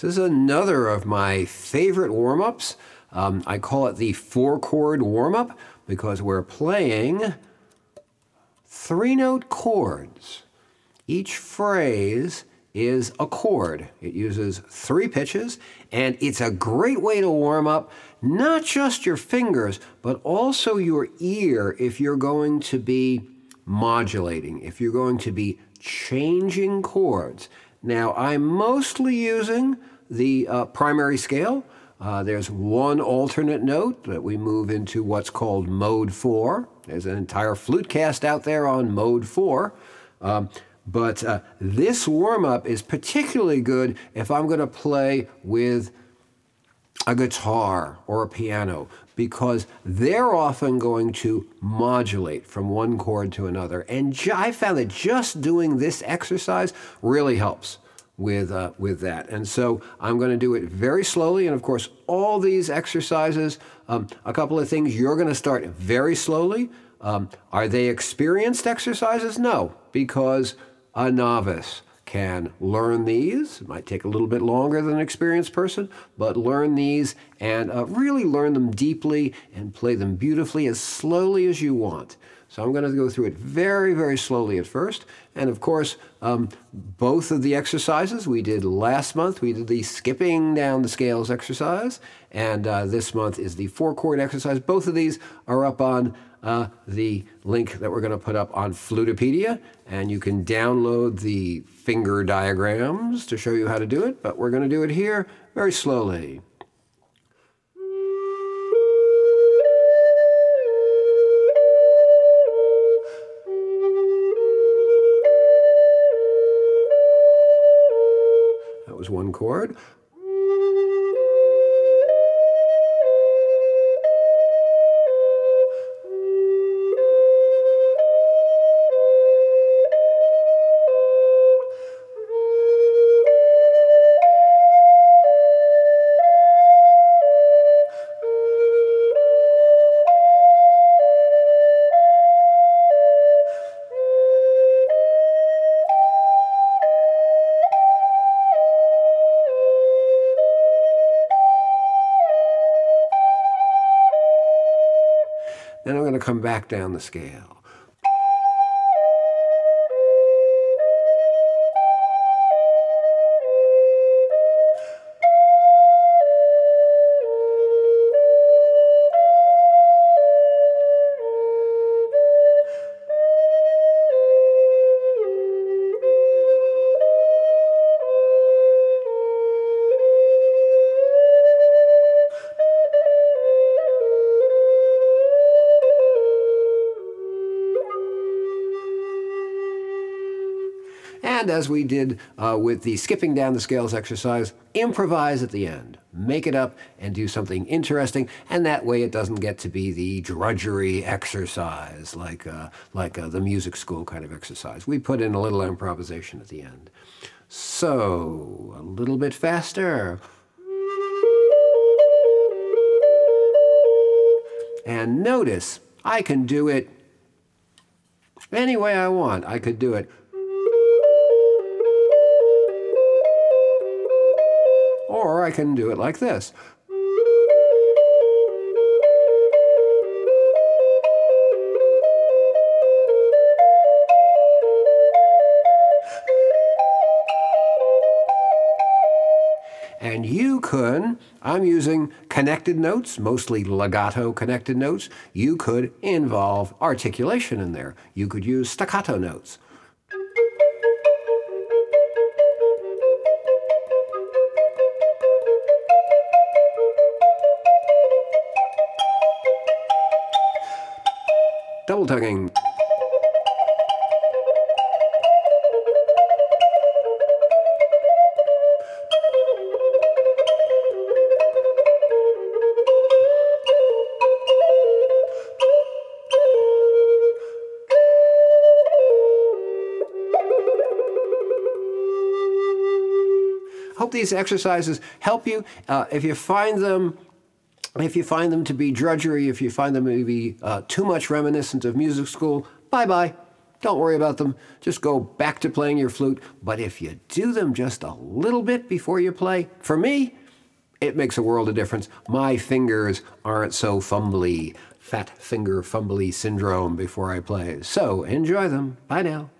This is another of my favorite warm ups. Um, I call it the four chord warm up because we're playing three note chords. Each phrase is a chord. It uses three pitches, and it's a great way to warm up not just your fingers, but also your ear if you're going to be modulating, if you're going to be changing chords. Now, I'm mostly using the uh, primary scale. Uh, there's one alternate note that we move into what's called mode 4. There's an entire flute cast out there on mode 4. Um, but uh, this warm up is particularly good if I'm going to play with a guitar or a piano because they're often going to modulate from one chord to another. And I found that just doing this exercise really helps with, uh, with that. And so I'm going to do it very slowly. And of course, all these exercises, um, a couple of things, you're going to start very slowly. Um, are they experienced exercises? No, because a novice can learn these. It might take a little bit longer than an experienced person, but learn these and uh, really learn them deeply and play them beautifully as slowly as you want. So I'm going to go through it very, very slowly at first. And of course, um, both of the exercises we did last month, we did the skipping down the scales exercise, and uh, this month is the four chord exercise. Both of these are up on uh, the link that we're going to put up on Flutopedia, and you can download the finger diagrams to show you how to do it, but we're going to do it here very slowly. One chord. Then I'm going to come back down the scale. As we did uh, with the skipping down the scales exercise, improvise at the end. Make it up and do something interesting, and that way it doesn't get to be the drudgery exercise like, uh, like uh, the music school kind of exercise. We put in a little improvisation at the end. So, a little bit faster. And notice, I can do it any way I want. I could do it or I can do it like this. And you could, I'm using connected notes, mostly legato connected notes. You could involve articulation in there. You could use staccato notes. Double tonguing. Hope these exercises help you. Uh, if you find them if you find them to be drudgery, if you find them to be uh, too much reminiscent of music school, bye bye. don't worry about them. Just go back to playing your flute. But if you do them just a little bit before you play, for me, it makes a world of difference. My fingers aren't so fumbly, fat finger fumbly syndrome before I play. So enjoy them. Bye now.